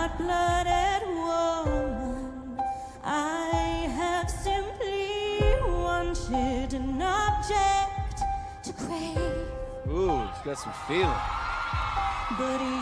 hot-blooded woman. I have simply wanted an object to crave. Ooh, it's got some feeling. But you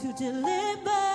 to deliver.